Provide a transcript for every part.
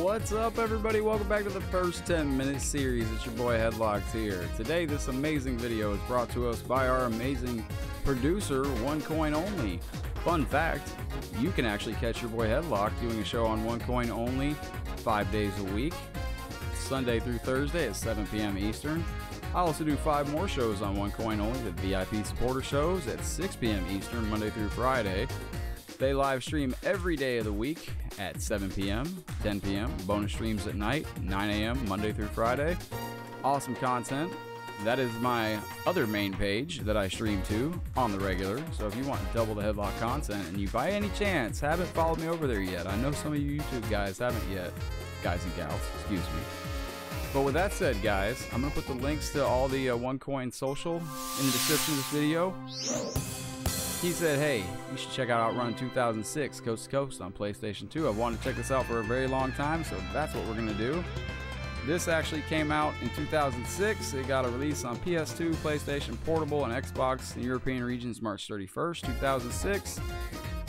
What's up, everybody? Welcome back to the first 10 minute series. It's your boy Headlocked here. Today, this amazing video is brought to us by our amazing producer, One Coin Only. Fun fact you can actually catch your boy Headlock doing a show on One Coin Only five days a week, Sunday through Thursday at 7 p.m. Eastern. I also do five more shows on One Coin Only, the VIP supporter shows at 6 p.m. Eastern, Monday through Friday. They live stream every day of the week at 7 p.m., 10 p.m., bonus streams at night, 9 a.m., Monday through Friday. Awesome content. That is my other main page that I stream to on the regular. So if you want double the headlock content and you by any chance haven't followed me over there yet, I know some of you YouTube guys haven't yet, guys and gals, excuse me. But with that said, guys, I'm going to put the links to all the uh, OneCoin social in the description of this video. He said, hey, you should check out Outrun 2006 Coast to Coast on PlayStation 2. I've wanted to check this out for a very long time, so that's what we're going to do. This actually came out in 2006. It got a release on PS2, PlayStation Portable, and Xbox in European regions March 31st, 2006.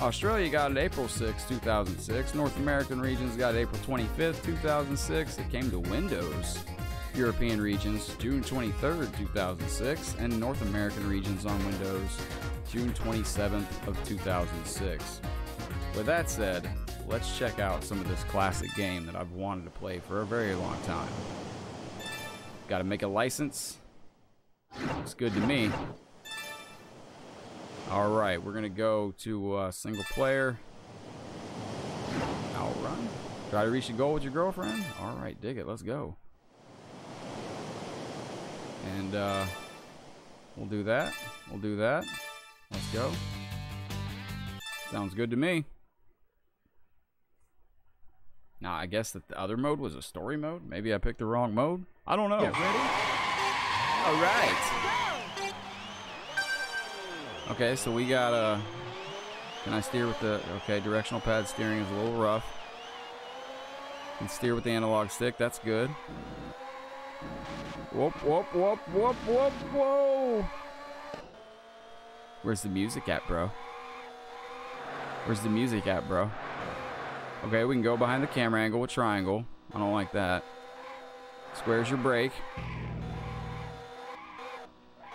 Australia got it April 6, 2006. North American regions got April 25th, 2006. It came to Windows. European regions June 23rd, 2006, and North American regions on Windows June 27th of 2006. With that said, let's check out some of this classic game that I've wanted to play for a very long time. Got to make a license. Looks good to me. All right, we're gonna go to uh, single player. Outrun. Try to reach a goal with your girlfriend. All right, dig it. Let's go. And uh, we'll do that. We'll do that. Let's go. Sounds good to me. Now, I guess that the other mode was a story mode. Maybe I picked the wrong mode. I don't know. Get ready? All right. Okay, so we got a. Uh, can I steer with the? Okay, directional pad steering is a little rough. Can steer with the analog stick. That's good. Whoop whoop whoop whoop whoop whoa! Where's the music at, bro? Where's the music at, bro? Okay, we can go behind the camera angle with triangle. I don't like that. Square's your brake.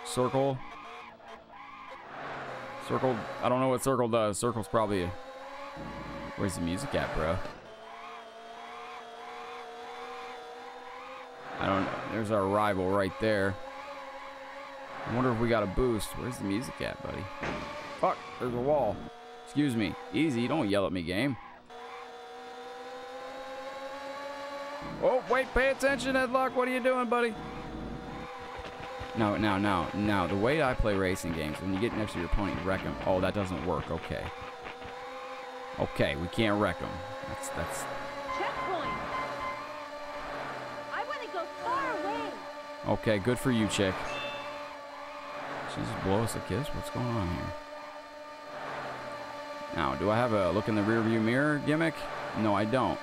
Circle. Circle. I don't know what circle does. Circle's probably... Where's the music at, bro? I don't know. There's our rival right there. I wonder if we got a boost. Where's the music at, buddy? Fuck, there's a wall. Excuse me. Easy, don't yell at me, game. Oh, wait, pay attention, Headlock. What are you doing, buddy? No, now, now, now. The way I play racing games, when you get next to your opponent, you wreck them. Oh, that doesn't work. Okay. Okay, we can't wreck them. That's, that's... Okay, good for you, chick. She just blow us a kiss? What's going on here? Now, do I have a look in the rearview mirror gimmick? No, I don't.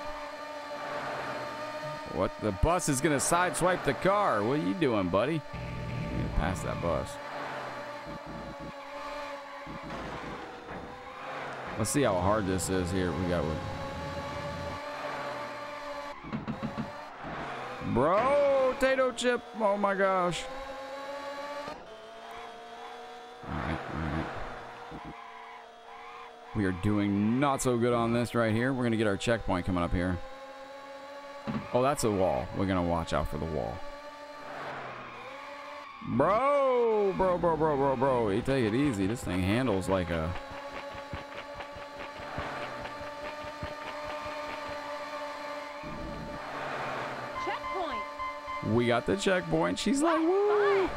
What? The bus is going to sideswipe the car. What are you doing, buddy? I'm going to pass that bus. Let's see how hard this is here. We got one. Bro, potato chip. Oh my gosh. We are doing not so good on this right here. We're going to get our checkpoint coming up here. Oh, that's a wall. We're going to watch out for the wall. Bro! Bro, bro, bro, bro, bro. You take it easy. This thing handles like a... We got the checkpoint. She's like, woo!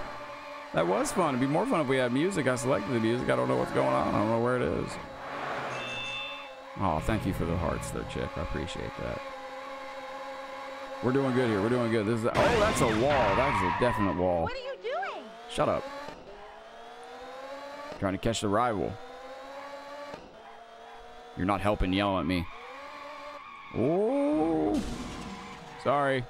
That was fun. It'd be more fun if we had music. I selected the music. I don't know what's going on. I don't know where it is. Oh, thank you for the hearts there, chick. I appreciate that. We're doing good here. We're doing good. This is. A, oh, that's a wall. That's a definite wall. What are you doing? Shut up. Trying to catch the rival. You're not helping yell at me. Oh. Sorry.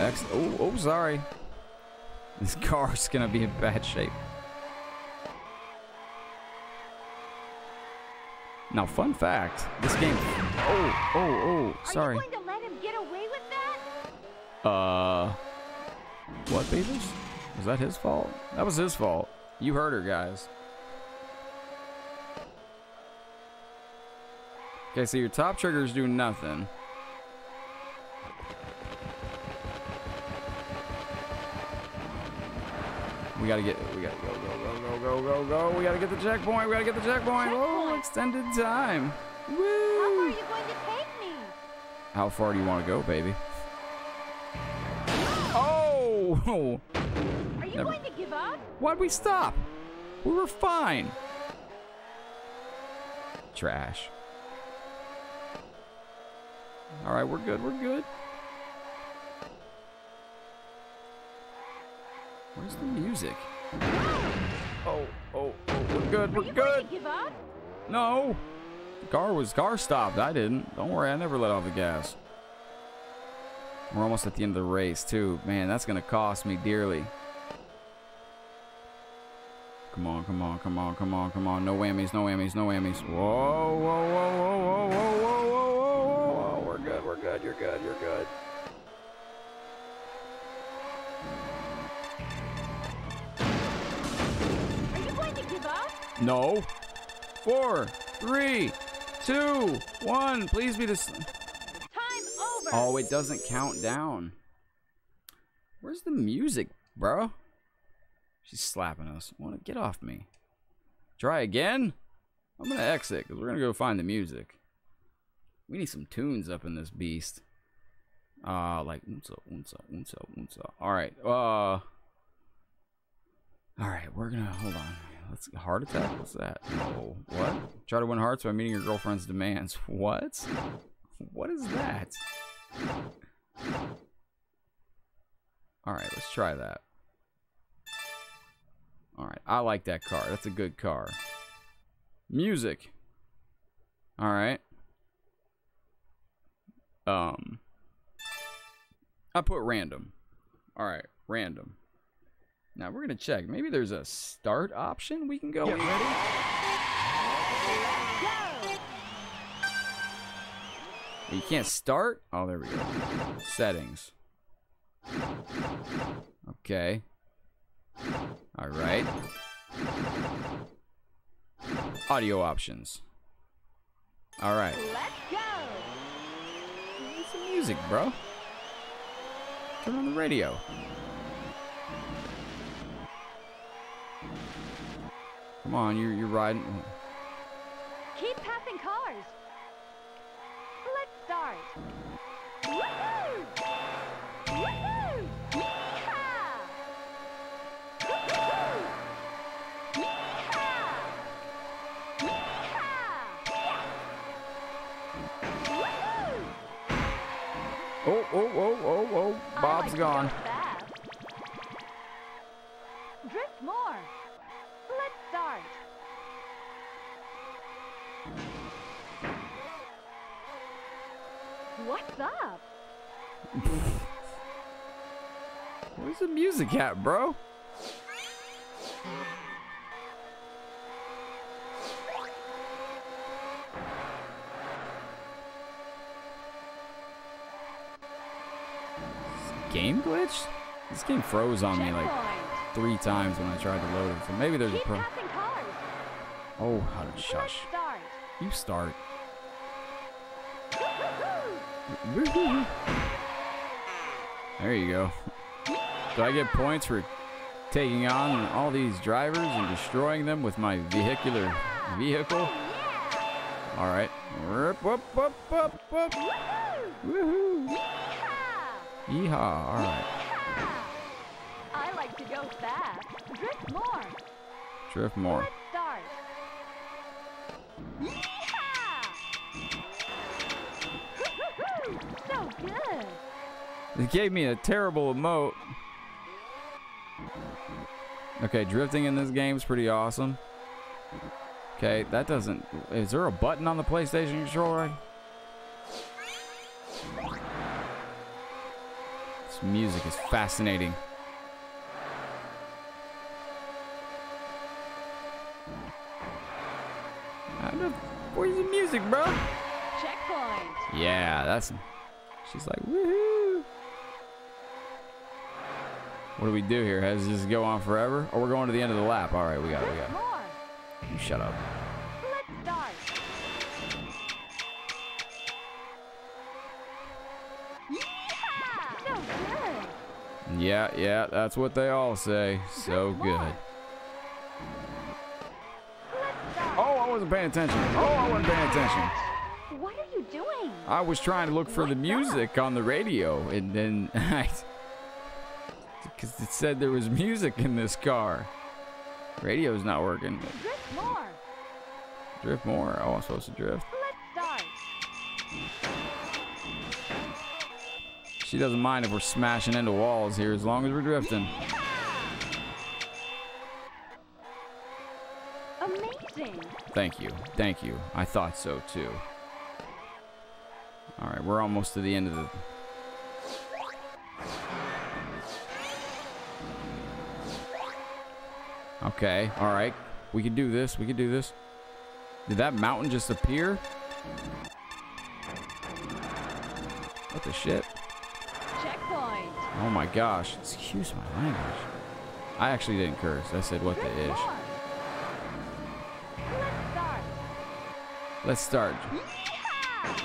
Oh, oh, sorry. This car's gonna be in bad shape. Now, fun fact, this game. Oh, oh, oh, sorry. Are you going to let him get away with that? Uh. What, Beavers? Was that his fault? That was his fault. You heard her, guys. Okay, so your top triggers do nothing. We gotta get, we gotta go, go, go, go, go, go, go. We gotta get the checkpoint. We gotta get the checkpoint. Oh, extended time. Woo! How far are you going to take me? How far do you want to go, baby? Oh! Are you Never- going to give up? Why'd we stop? We were fine. Trash. All right, we're good. We're good. Where's the music? Oh, oh, oh, we're good. We're you going good. to give up? No. The car was car stopped. I didn't. Don't worry. I never let off the gas. We're almost at the end of the race too. Man, that's gonna cost me dearly. Come on, come on, come on, come on, come on. No whammies, no whammies, no whammies. Whoa, whoa, whoa, whoa, whoa, whoa, whoa, whoa, whoa, whoa, whoa. We're good, we're good, you're good, you're good. No. Four, three, two, one. Please be this. Time over. Oh, it doesn't count down. Where's the music, bro? She's slapping us. Want to get off me? Try again? I'm gonna exit because we're gonna go find the music. We need some tunes up in this beast. Uh, like unsa unsa unsa unsa. All right. Uh. All right, we're gonna hold on. Let's heart attack. What's that? No. What? Try to win hearts by meeting your girlfriend's demands. What? What is that? All right, let's try that. All right, I like that car. That's a good car. Music. All right. Um. I put random. All right, random. Now we're gonna check. Maybe there's a start option we can go. Get with. ready. You can't start? Oh, there we go. Settings. Okay. All right. Audio options. All right. Let's go. Need some music, bro. Turn on the radio. Come on, you're you're riding. Keep passing cars. Let's start. Woohoo! Woohoo! Yeehaw! Woohoo! Yeehaw! Yeehaw! Woohoo! Oh, oh, oh, oh, oh! Bob's to gone. go fast. Drift more. Let's start. What's up? Where's the music at, bro? Game glitch? This game froze on me like three times when I tried to load it. So maybe there's a pro. Oh, how to shush. start. You start. There you go. Do I get points for taking on all these drivers and destroying them with my vehicular vehicle? All right. Whoop, whoop, whoop, whoop, whoop. Woohoo! Yeehaw! All right. I like to go fast. Drift more. Drift more. Let's start. Yeehaw! So good. It gave me a terrible emote. Okay, drifting in this game is pretty awesome. Okay, that doesn't. Is there a button on the PlayStation controller? This music is fascinating. Where's the music, bro? Checkpoint. Yeah, that's. She's like, woohoo. What do we do here? Does this go on forever? Oh, we're going to the end of the lap. All right, we got it. We got it. You shut up. Let's start. Yeehaw! Yeah, yeah, that's what they all say. So good. more. Let's start. Oh, I wasn't paying attention. Oh, I wasn't paying attention. What are you doing? I was trying to look for the music on the radio, and then I. Because it said there was music in this car. Radio's not working. Drift more. Drift more. Oh, I'm supposed to drift. Let's start. She doesn't mind if we're smashing into walls here as long as we're drifting. Amazing. Thank you. Thank you. I thought so too. All right, we're almost to the end of the. Okay, all right. We can do this. We can do this. Did that mountain just appear? What the shit? Checkpoint. Oh my gosh. Excuse my language. I actually didn't curse. I said what the ish. more. Let's start. Yeehaw!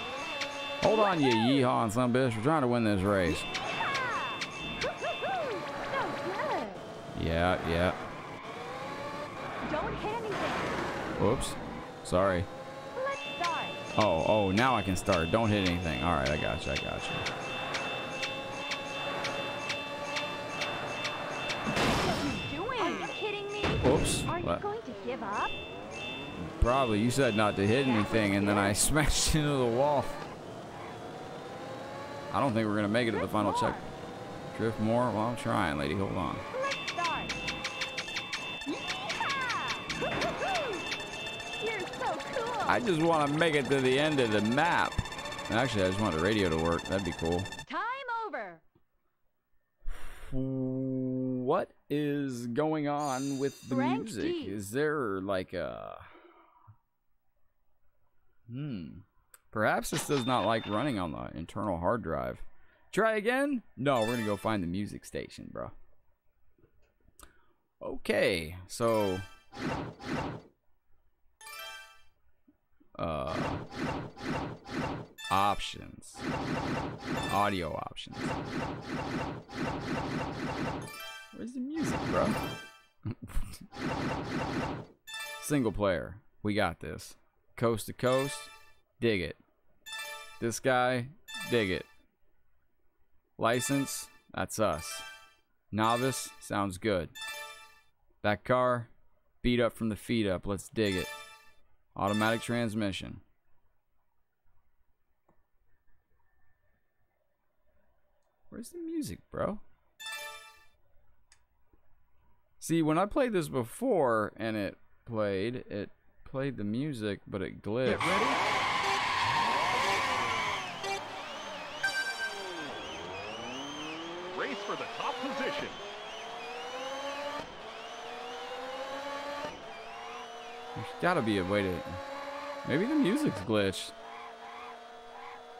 Hold on, you yeehaw and some bitch. We're trying to win this race. Yeehaw! Woo-hoo-hoo! So good. Yeah, yeah. Don't hit anything. Whoops. Sorry. Let's start. Oh, oh, now I can start. Don't hit anything. All right, I got you. I got you. What are you doing? Are you kidding me? Whoops. Are you What? going to give up? Probably. You said not to hit anything, and then I smashed into the wall. I don't think we're going to make it to the final more. check. Drift more? Well, I'm trying, lady. Hold on. I just want to make it to the end of the map. Actually, I just want the radio to work. That'd be cool. Time over. What is going on with the Rank music? Is there like a Hmm. Perhaps this does not like running on the internal hard drive. Try again? No, we're gonna go find the music station, bro. Okay, so uh options. Audio options. Where's the music, bro? Single player. We got this. Coast to coast. Dig it. This guy. Dig it. License. That's us. Novice. Sounds good. That car. Beat up from the feet up. Let's dig it. Automatic transmission. Where's the music, bro? See, when I played this before and it played, it played the music, but it glitched. Get ready. Race for the top position. There's gotta be a way to. Maybe the music's glitched.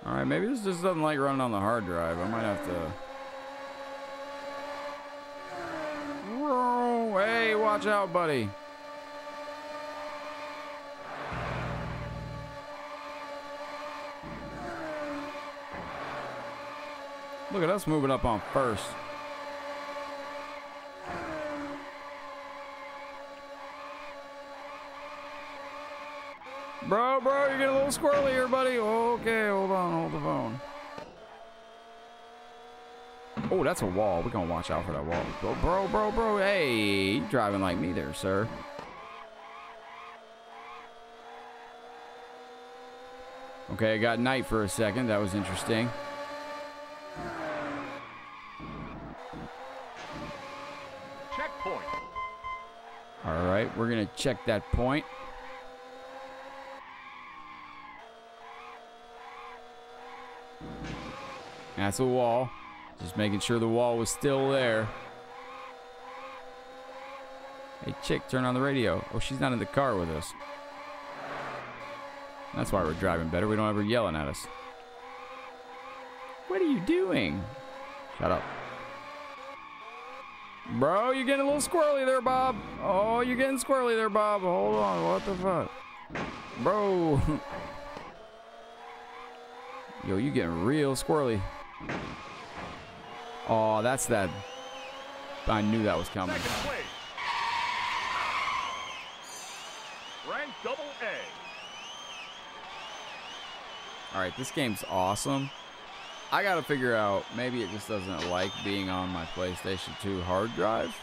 Alright, maybe this just doesn't like running on the hard drive. I might have to. Whoa, Hey, watch out, buddy. Look at us moving up on first. Bro, bro, you're getting a little squirrely here, buddy. Okay, hold on, hold the phone. Oh, that's a wall. We're gonna watch out for that wall. Bro, bro, bro, bro. Hey, driving like me there, sir. Okay, I got night for a second. That was interesting. Checkpoint. All right, we're gonna check that point. That's a wall. Just making sure the wall was still there. Hey, chick, turn on the radio. Oh, she's not in the car with us. That's why we're driving better. We don't have her yelling at us. What are you doing? Shut up. Bro, you're getting a little squirrely there, Bob. Oh, you're getting squirrely there, Bob. Hold on. What the fuck? Bro. Yo, you getting real squirrely. Oh, that's that. I knew that was coming. Double A. All right, this game's awesome. I got to figure out, maybe it just doesn't like being on my PlayStation 2 hard drive.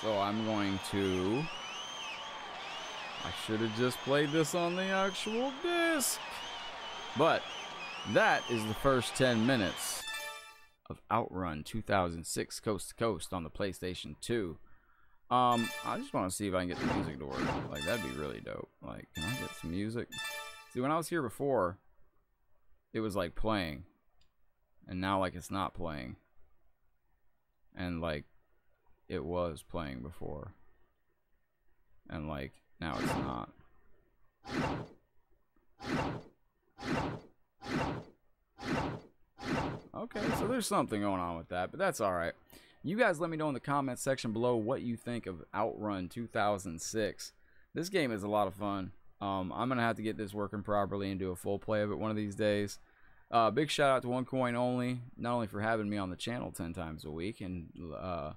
So I'm going to... I should have just played this on the actual disc. But that is the first 10 minutes of Outrun 2006 Coast to Coast on the PlayStation 2. Um, I just want to see if I can get the music to work. Like, that'd be really dope. Like, can I get some music? See, when I was here before, it was like playing. And now, like, it's not playing. And, like, it was playing before. And, like, now it's not. Okay, so there's something going on with that, but that's all right. You guys let me know in the comments section below what you think of Outrun 2006. This game is a lot of fun. Um, I'm going to have to get this working properly and do a full play of it one of these days. Uh, big shout out to OneCoin Only, not only for having me on the channel 10 times a week, and uh,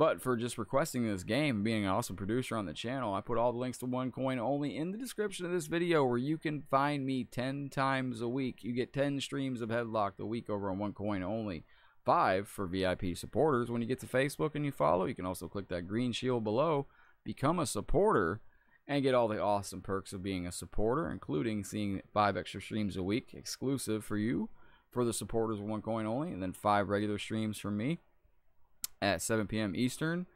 but for just requesting this game being an awesome producer on the channel. I put all the links to One Coin Only in the description of this video where you can find me 10 times a week. You get 10 streams of Headlock a week over on One Coin Only. Five for VIP supporters. When you get to Facebook and you follow, you can also click that green shield below, become a supporter, and get all the awesome perks of being a supporter, including seeing five extra streams a week exclusive for you for the supporters of One Coin Only, and then five regular streams from me at 7 p.m. Eastern.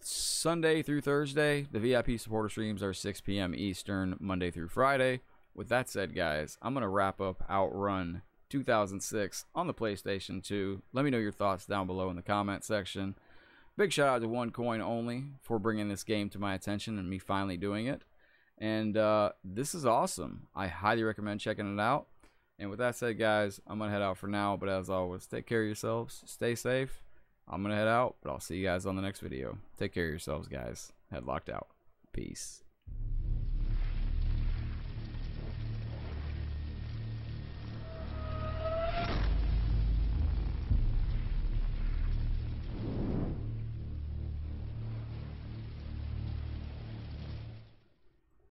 Sunday through Thursday, the VIP supporter streams are 6 p.m. Eastern, Monday through Friday. With that said, guys, I'm going to wrap up Outrun 2006 on the PlayStation 2. Let me know your thoughts down below in the comment section. Big shout out to One Coin Only for bringing this game to my attention and me finally doing it. And uh, this is awesome. I highly recommend checking it out. And with that said, guys, I'm going to head out for now. But as always, take care of yourselves. Stay safe. I'm going to head out, but I'll see you guys on the next video. Take care of yourselves, guys. Headlocked out. Peace.